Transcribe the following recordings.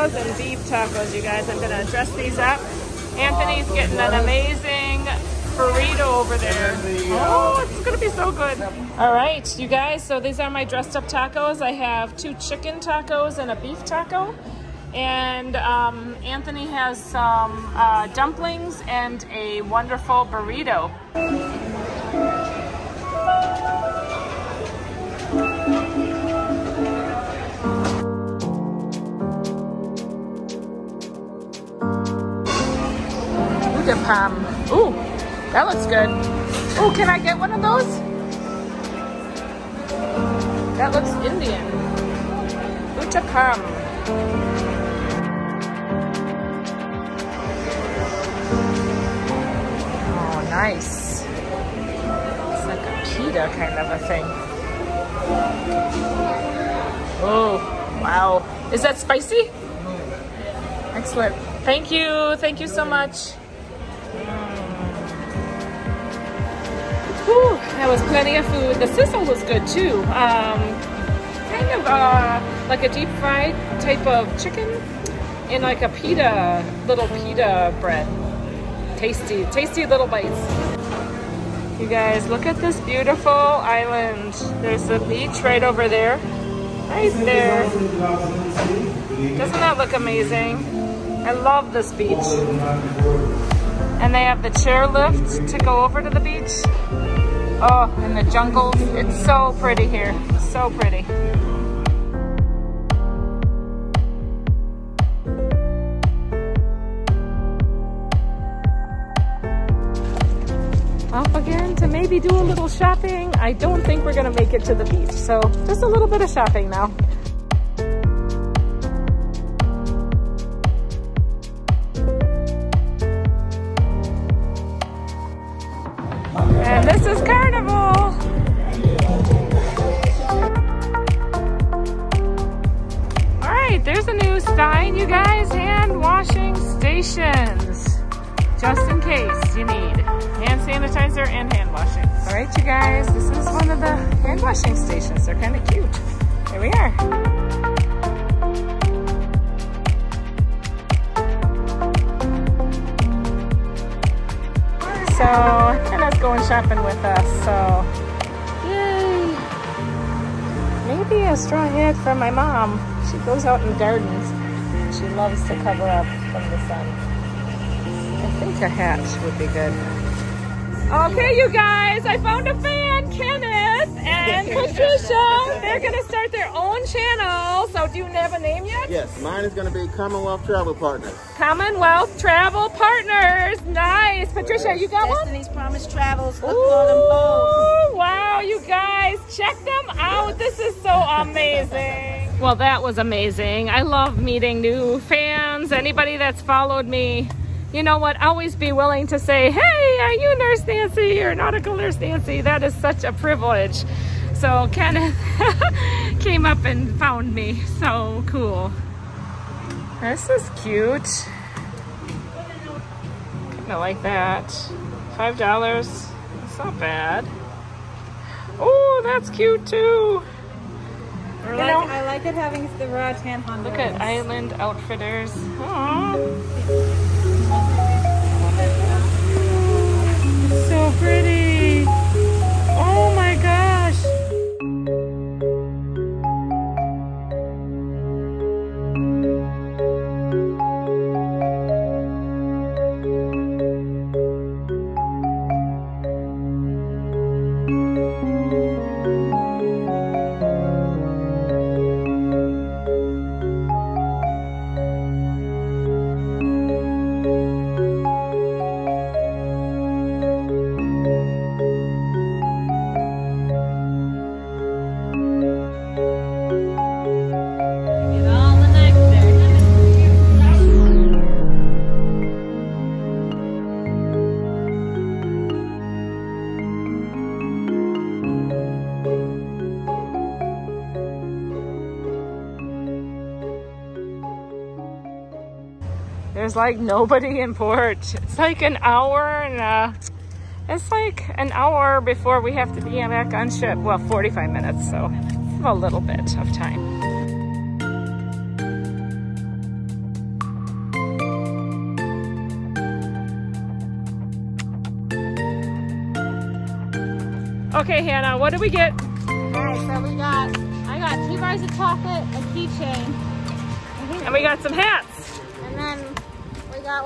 tacos and beef tacos, you guys. I'm gonna dress these up. Anthony's getting an amazing burrito over there. Oh, it's gonna be so good. All right, you guys, so these are my dressed up tacos. I have two chicken tacos and a beef taco. And um, Anthony has some uh, dumplings and a wonderful burrito. Udapam. Ooh, that looks good. Ooh, can I get one of those? That looks Indian. Uttapam. Oh, nice. It's like a pita kind of a thing. Oh, wow. Is that spicy? Excellent. Thank you. Thank you so much. Whew, that was plenty of food. The sizzle was good too. Um, kind of uh, like a deep fried type of chicken in like a pita, little pita bread. Tasty, tasty little bites. You guys, look at this beautiful island. There's the beach right over there. Right there. Doesn't that look amazing? I love this beach. And they have the chairlift to go over to the beach. Oh, and the jungles. It's so pretty here. So pretty. Off again to maybe do a little shopping. I don't think we're gonna make it to the beach. So just a little bit of shopping now. Carnival. All right, there's a new sign, you guys. Hand washing stations. Just in case you need hand sanitizer and hand washing. All right, you guys, this is one of the hand washing stations. They're kind of cute. Here we are. So going shopping with us. So yay! Maybe a straw hat for my mom. She goes out and gardens. She loves to cover up from the sun. I think a hat would be good. Okay, you guys, I found a fan, Kenneth and Patricia. They're gonna start their own channel. So do you have a name yet? Yes, mine is going to be Commonwealth Travel Partners. Commonwealth Travel Partners. Nice. Patricia, you got one? Destiny's Promise Travels. Look for them both. Ooh, wow, you guys, check them out. This is so amazing. Well, that was amazing. I love meeting new fans. Anybody that's followed me, you know what, always be willing to say, hey, are you Nurse Nancy or Nautical Nurse Nancy? That is such a privilege. So Kenneth came up and found me. So cool. This is cute. Kind of like that. Five dollars. That's not bad. Oh, that's cute too. I like, know- I like it having the Roatan Honduras. Look at Island Outfitters. Aww. So pretty. there's like nobody in port. It's like an hour and uh, it's like an hour before we have to be back on ship. Well, 45 minutes, so a little bit of time. Okay, Hannah, what did we get? All right, so we got, I got two bars of chocolate, a keychain. And we got some hats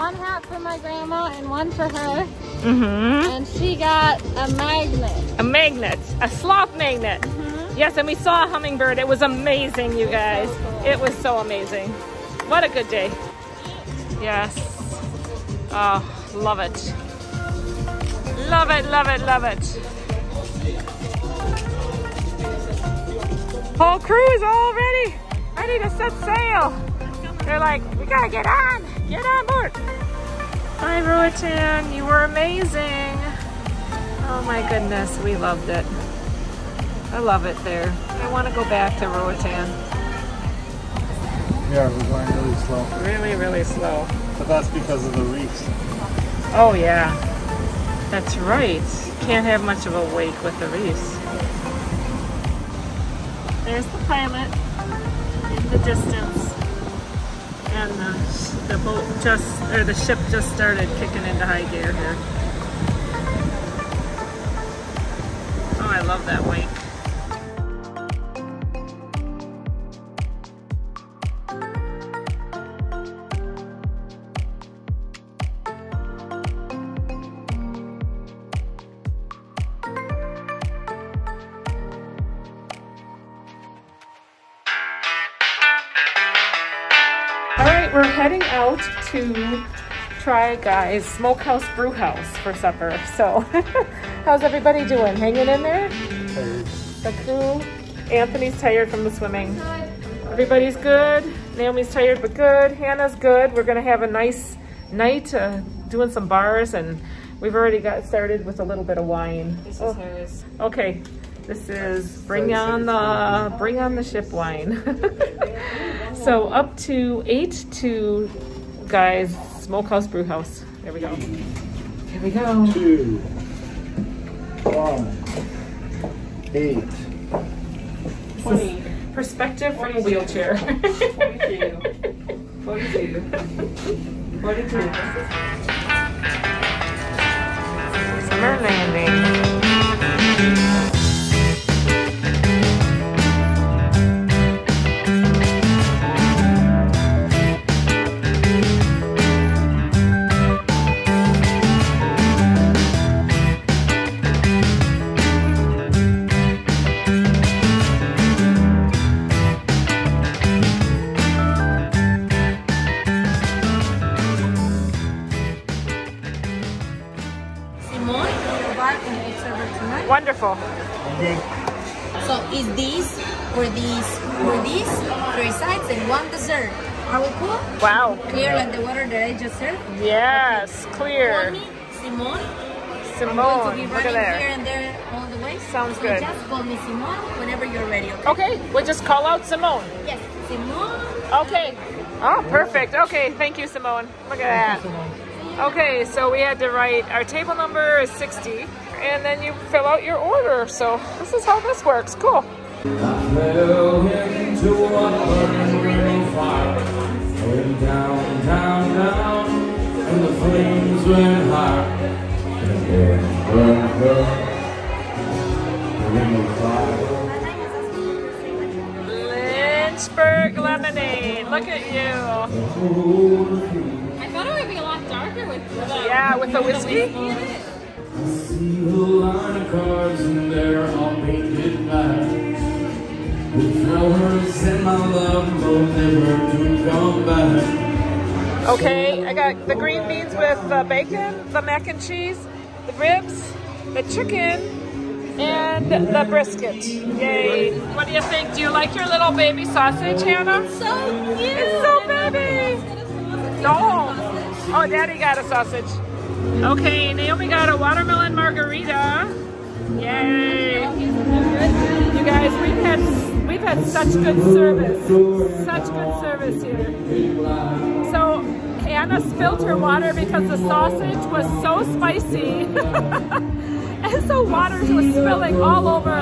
one hat for my grandma and one for her. Mm-hmm. And she got a magnet. A magnet, a sloth magnet. Yes, and we saw a hummingbird. It was amazing, you guys. It was so amazing. What a good day. Yes. Oh, love it. Love it, love it, love it. Whole crew is all ready, ready to set sail. They're like, we gotta get on, get on board. Hi, Roatan, you were amazing. Oh my goodness, we loved it. I love it there. I want to go back to Roatan. Yeah, we're going really slow. Really, really slow. But that's because of the reefs. Oh yeah, that's right. Can't have much of a wake with the reefs. There's the pilot in the distance, and the, the boat just, or the ship just started kicking into high gear here. Oh, I love that wake. Heading out to try Guy's Smokehouse Brew House for supper. So, how's everybody doing? Hanging in there? The crew. Anthony's tired from the swimming. Everybody's good. Naomi's tired but good. Hannah's good. We're gonna have a nice night uh, doing some bars and we've already got started with a little bit of wine. This is hers. Okay, this is bring on the bring on the ship wine. so up to eight to Guy's smokehouse brew house. There we go. Here we go. Two, one, eight. Perspective from a wheelchair. 42. 42. 42. Summer landing. Wonderful. So is this for these for these three sides and one dessert? Are we cool? Wow. Clear like the water that I just served. Yes, Call clear. me Simone. I'm going to Simone, be look running at here there. and there all the way. Sounds So good. Just call me Simone whenever you're ready. Okay? Okay, we'll just call out Simone. Yes, Simone. Okay. Oh, perfect. Okay, thank you, Simone. Look at that. Okay, so we had to write our table number is 60, and then you fill out your order. So this is how this works. Cool. Lynchburg lemonade. Look at you. I thought it would be a lot darker with the with the whiskey. I See the line of cards and they're all painted black. With flowers and my love will never to come back. Okay, I got the green beans with the bacon, the mac and cheese, the ribs, the chicken, and the brisket. Yay. What do you think? Do you like your little baby sausage, Hannah? So cute. It's so baby. No. Oh, Daddy got a sausage. Okay, Naomi got a watermelon margarita. Yay. You guys, we've had we've had such good service. Such good service here. So Hannah spilled her water because the sausage was so spicy. and so water was spilling all over.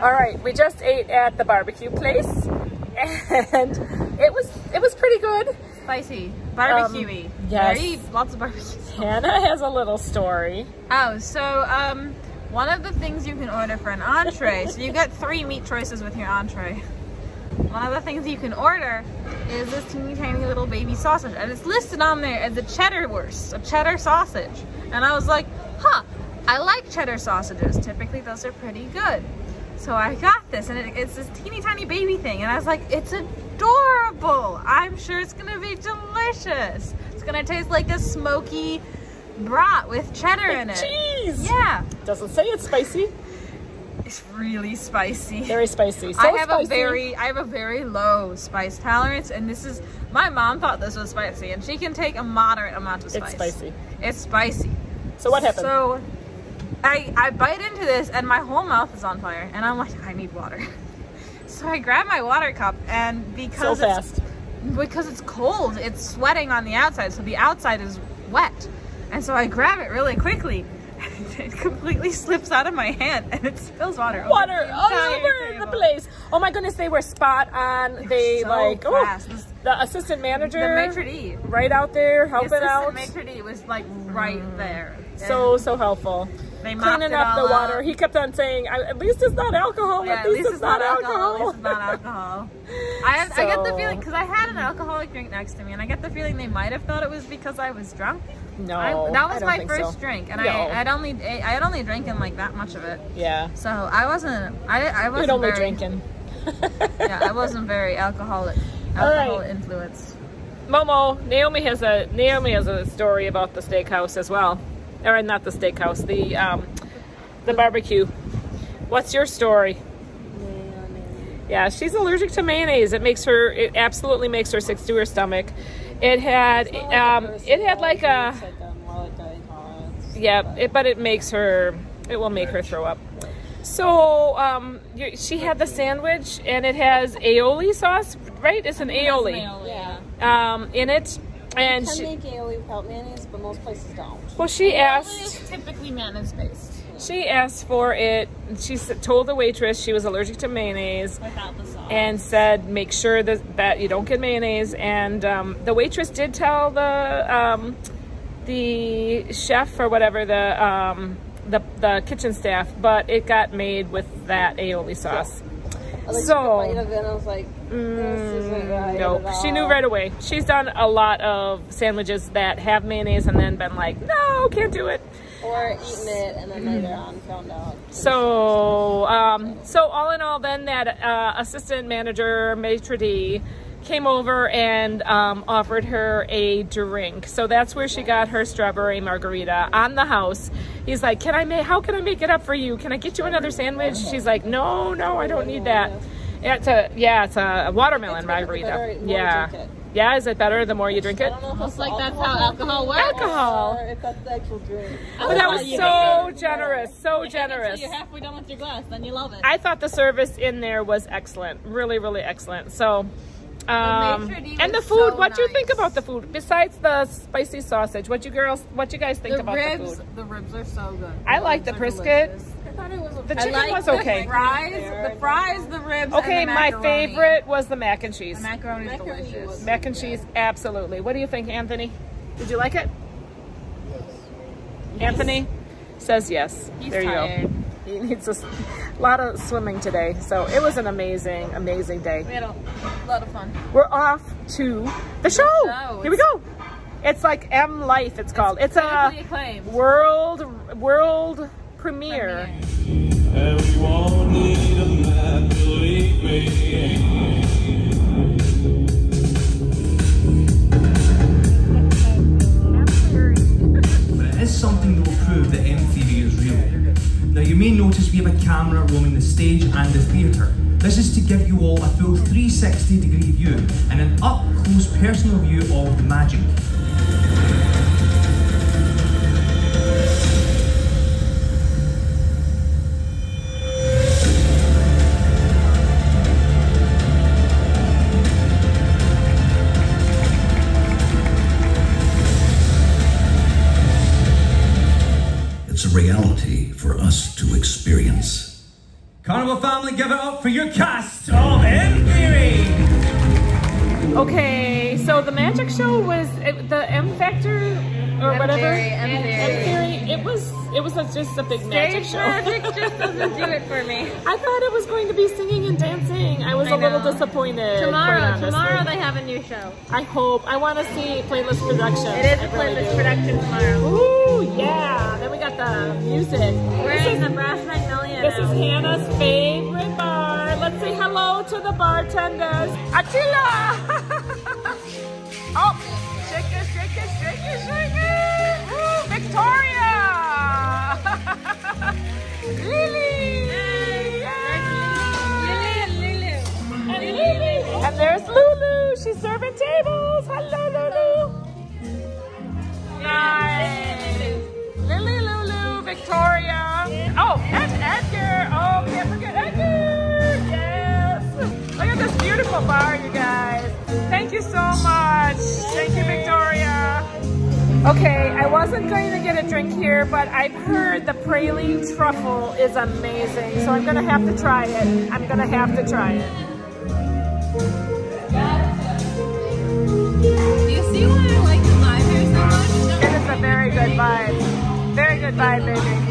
All right, we just ate at the barbecue place and it was it was pretty good. Spicy, barbecuey. yes. Very lots of barbecue. Hannah has a little story. Oh, so um, one of the things you can order for an entree, so you get three meat choices with your entree. One of the things you can order is this teeny tiny little baby sausage, and it's listed on there as a cheddar wurst, a cheddar sausage. And I was like, huh, I like cheddar sausages. Typically, those are pretty good. So I got this, and it, it's this teeny tiny baby thing, and I was like, it's adorable. I'm sure it's gonna be delicious. It's gonna taste like a smoky brat with cheddar in it. Cheese. Yeah, Doesn't say it's spicy. it's really spicy. Very spicy. So I have spicy. a very I have a very low spice tolerance and this is my mom thought this was spicy and she can take a moderate amount of spice. It's spicy. It's spicy. So what happened? So I I bite into this and my whole mouth is on fire and I'm like I need water. So I grab my water cup and so because it's because it's cold, it's sweating on the outside, so the outside is wet. And so I grab it really quickly. And it completely slips out of my hand and it spills water. over Water the all over the place. Oh my goodness, they were spot on. They so like oh, fast. This- the assistant manager The maitre d. right out there The helping assistant out. maitre d was like right mm. there. So so helpful. They Cleaning up the water. up. He kept on saying, "At least it's not alcohol. Yeah, at, least it's, not, alcohol." At least it's not alcohol. I, have, I get the feeling because I had an alcoholic drink next to me, and I get the feeling they might have thought it was because I was drunk. No, I, that was my first so. drink, and No. I I'd only I had only drinking like that much of it, Yeah, so I wasn't I I wasn't you're only very, drinking. Yeah, I wasn't very alcoholic All right. alcohol influenced. Momo, Naomi has a Naomi has a story about the steakhouse as well, or not the steakhouse, the um, the barbecue. What's your story? Yeah, she's allergic to mayonnaise. It makes her. It absolutely makes her sick to her stomach. It had um, it had like a yeah, it, but it makes her. It will make her throw up. So um, you, she had the sandwich, and it has aioli sauce, right? It's an aioli Yeah. um, in it, and Can she, make aioli without mayonnaise, but most places don't. Well, she asked. typically mayonnaise based She asked for it. She told the waitress she was allergic to mayonnaise without the sauce. and said, make sure that, that you don't get mayonnaise. And um, the waitress did tell the um, the chef or whatever the um, the the kitchen staff, but it got made with that aioli sauce. I like So- took a bite and I was like, this isn't right. Nope. She knew right away. She's done a lot of sandwiches that have mayonnaise and then been like, no, can't do it. Or eaten it and then later on found out. So, um, so all in all, then that uh, assistant manager, maitre d, came over and um, offered her a drink. So that's where she got her strawberry margarita on the house. He's like, "Can I make? How can I make it up for you? Can I get you another sandwich?" She's like, "No, no, I don't need that." It's a yeah, it's a watermelon It's better margarita. better- the more you Yeah, yeah. Is it better the more you drink I it? don't know if it's like the that's how alcohol works. Alcohol. Or if that's the actual drink. But that was so generous, so generous. You're halfway done with your glass, then you love it. I thought the service in there was excellent, really, really excellent. So, um, and the food. so what do you think about the food besides the spicy sausage? What you girls, what you guys think the about ribs, the food? the ribs are so good. I like the ribs brisket. delicious. I thought it was a The chicken like was the. Fries, the fries, the ribs. Okay, and the my favorite was the mac and cheese. The macaroni is Macaroni delicious. was- Mac and cheese, absolutely. What do you think, Anthony? Did you like it? Yes. Anthony says yes. He's there you tired. go. He needs a lot of swimming today, so it was an amazing, amazing day. We had a lot of fun. We're off to the show. show. Here we go. It's like M Life. It's called. It's, Critically a acclaimed. world world premiere. Everyone need a man to lead me. but it is something that will prove that M theory is real. Now you may notice we have a camera roaming the stage and the theatre. This is to give you all a full 360 degree view and an up close personal view of the magic. It's a reality for us to experience. Carnival family, give it up for your cast of M Theory! Okay, so the magic show was it, the M Factor or M whatever. Theory, M Theory. Theory. It was it was just a big magic show. magic just doesn't do it for me. I thought it was going to be singing and dancing. I was I a little disappointed. Tomorrow, tomorrow they have a new show. I hope. I want to see Playlist Production. It is I a really playlist do. production tomorrow. Ooh, yeah. Then we got the music. We're This in is- the Brass Magnolia This is. Hannah's favorite bar. Let's say hello to the bartenders. Attila! oh, shake it, shake it, shake it, shake it. Woo, Victoria! Lily! Yeah. And Lily. And there's Lulu. She's serving tables. Hello, Lulu. Nice. Lily, Lulu, Victoria. Oh, and Edgar. Oh, beautiful bar, you guys. Thank you so much. Thank you, Victoria. Okay, I wasn't going to get a drink here, but I've heard the praline truffle is amazing, so I'm gonna have to try it. I'm gonna have to try it. Do you see why I like the vibe here so much? It is a very good vibe. Very good vibe, baby.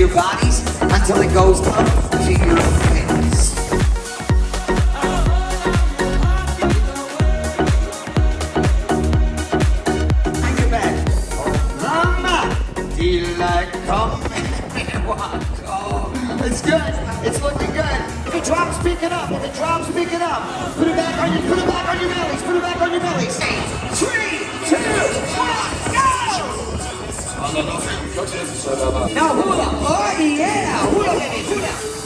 Your bodies until it goes up to your face. Bring it back. Oh, mama, do you like coffee? Oh, it's good. It's looking good. If it drops, pick it up. If it drops, pick it up. Put it back on your, put it back on your bellies. Put it back on your bellies. Eight, three, two, one, go! Oh, Now hula. Oh yeah, hula baby, hula.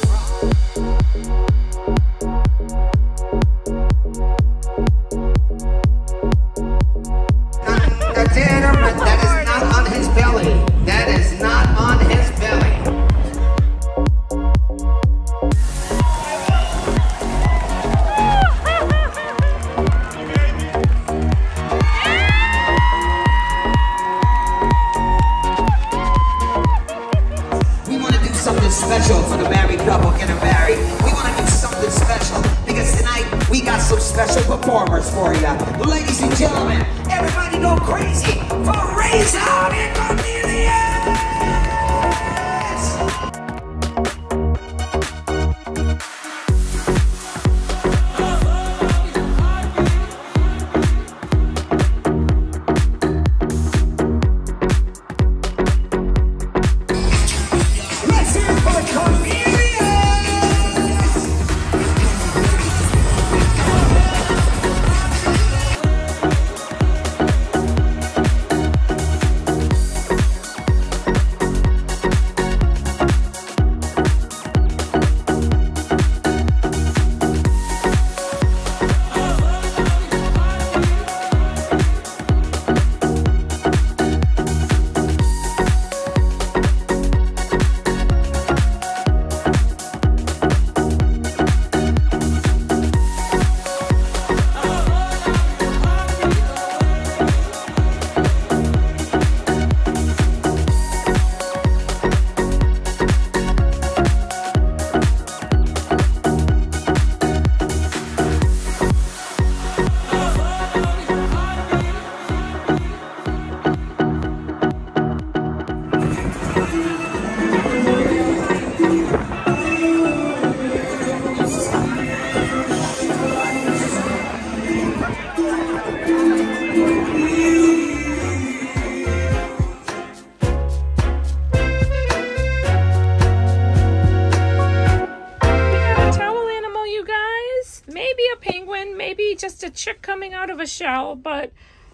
A shell, but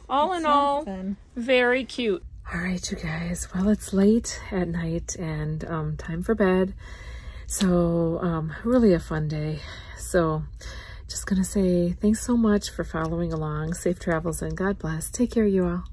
all in all, very cute. All right, you guys. Well, it's late at night and um, time for bed. So, um, really a fun day. So, just gonna say thanks so much for following along. Safe travels and God bless. Take care, you all.